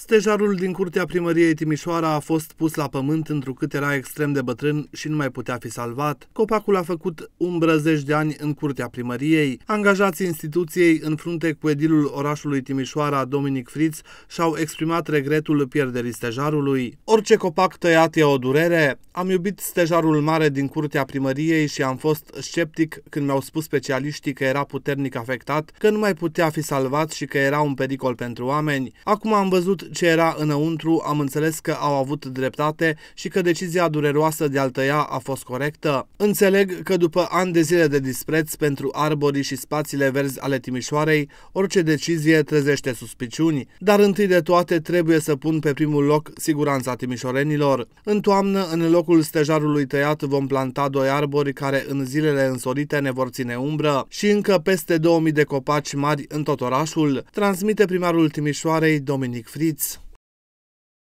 Stejarul din curtea primăriei Timișoara a fost pus la pământ întrucât era extrem de bătrân și nu mai putea fi salvat. Copacul a făcut umbră zeci de ani în curtea primăriei. Angajații instituției în frunte cu edilul orașului Timișoara, Dominic Fritz, și-au exprimat regretul pierderii stejarului. Orice copac tăiat e o durere. Am iubit stejarul mare din curtea primăriei și am fost sceptic când mi-au spus specialiștii că era puternic afectat, că nu mai putea fi salvat și că era un pericol pentru oameni. Acum am văzut ce era înăuntru, am înțeles că au avut dreptate și că decizia dureroasă de a-l tăia a fost corectă. Înțeleg că după ani de zile de dispreț pentru arborii și spațiile verzi ale Timișoarei, orice decizie trezește suspiciuni, dar întâi de toate trebuie să pun pe primul loc siguranța timișorenilor. În toamnă, în locul stejarului tăiat, vom planta doi arbori care în zilele însorite ne vor ține umbră și încă peste 2000 de copaci mari în tot orașul, transmite primarul Timișoarei Dominic Fritz.